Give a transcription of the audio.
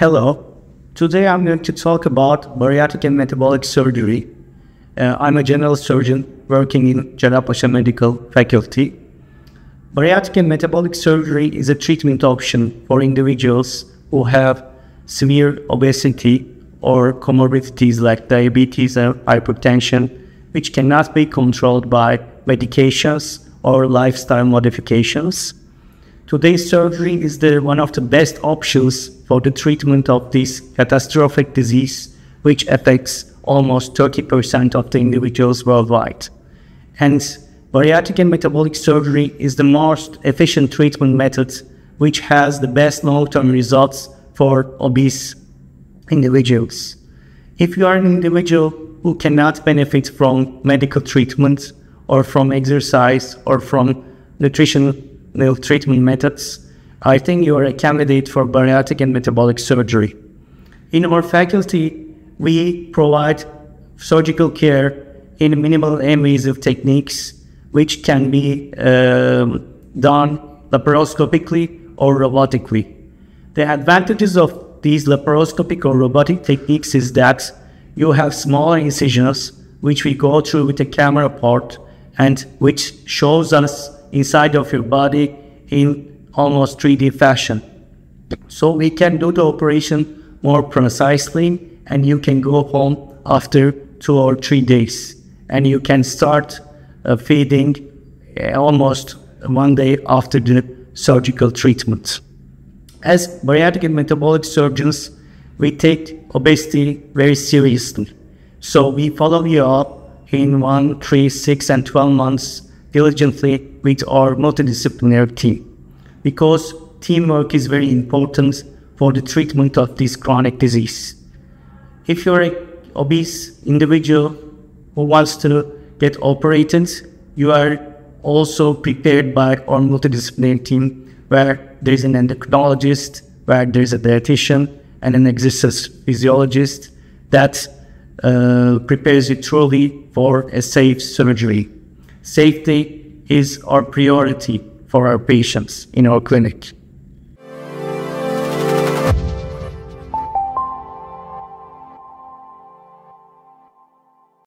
Hello. Today I'm going to talk about bariatric and metabolic surgery. Uh, I'm a general surgeon working in Cerrahpaşa Medical Faculty. Bariatric and metabolic surgery is a treatment option for individuals who have severe obesity or comorbidities like diabetes and hypertension, which cannot be controlled by medications or lifestyle modifications. Today's surgery is the, one of the best options for the treatment of this catastrophic disease, which affects almost 30% of the individuals worldwide. Hence, bariatric and metabolic surgery is the most efficient treatment method which has the best long-term results for obese individuals. If you are an individual who cannot benefit from medical treatment or from exercise or from nutrition treatment methods, I think you are a candidate for bariatric and metabolic surgery. In our faculty, we provide surgical care in minimal invasive techniques, which can be um, done laparoscopically or robotically. The advantages of these laparoscopic or robotic techniques is that you have smaller incisions, which we go through with a camera port and which shows us inside of your body in almost 3D fashion. So we can do the operation more precisely and you can go home after two or three days and you can start uh, feeding uh, almost one day after the surgical treatment. As bariatric and metabolic surgeons, we take obesity very seriously. So we follow you up in one, three, six, and 12 months diligently with our multidisciplinary team because teamwork is very important for the treatment of this chronic disease. If you're an obese individual who wants to get operated, you are also prepared by our multidisciplinary team where there's an endocrinologist, where there's a dietitian, and an exercise physiologist that uh, prepares you truly for a safe surgery. Safety is our priority for our patients in our clinic.